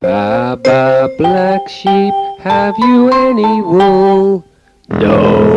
Baba, black sheep, have you any wool? No.